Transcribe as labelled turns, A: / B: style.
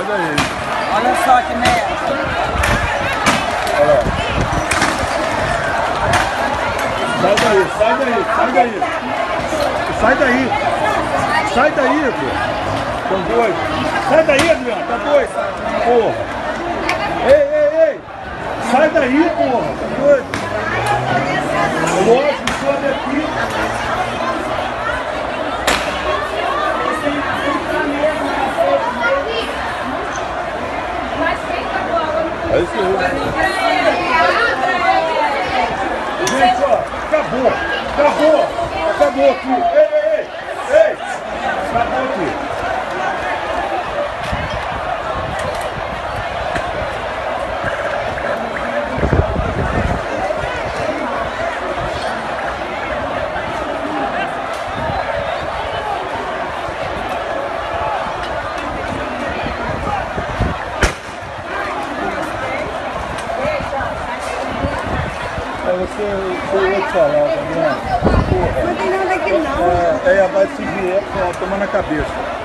A: daí.
B: Olha só que merda.
A: Olha lá. Sai daí, sai daí, sai daí. Sai daí. Sai daí, pô. Tão doido. Sai daí, Adriano, tá doido? Porra. Ei, ei, ei. Sai daí, porra. Tá doido? É isso aí. Gente, ó, acabou, acabou, acabou aqui. Ei, ei, ei, ei, acabou aqui. É você, ia te falar, tá vendo? Porra.
C: Não tem nada aqui não.
A: É, é, vai seguir, é, toma na cabeça.